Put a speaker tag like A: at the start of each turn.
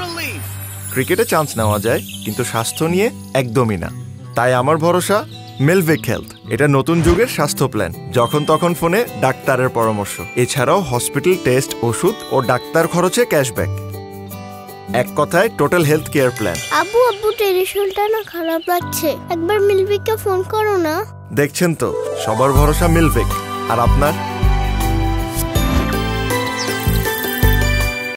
A: relief.
B: ক্রিকেটে chance নেওয়া যায় কিন্তু স্বাস্থ্য নিয়ে একদমই না। তাই আমার ভরসা মেলভেক হেলথ এটা নতুন যুগের স্বাস্থ্য প্ল্যান যখন তখন ফোনে ডাক্তারের পরামর্শ। এছাড়াও হসপিটাল টেস্ট ওষুধ ও ডাক্তার খরচে ক্যাশব্যাক এক কথায় টোটাল হেলথ কেয়ার প্ল্যান
C: আব্বু আব্বু টেলিশনটা না খারাপ লাগছে? একবার মিলভিককে ফোন করো না।
B: দেখছেন তো? সবার ভরসা মিলভিক আর আপনার?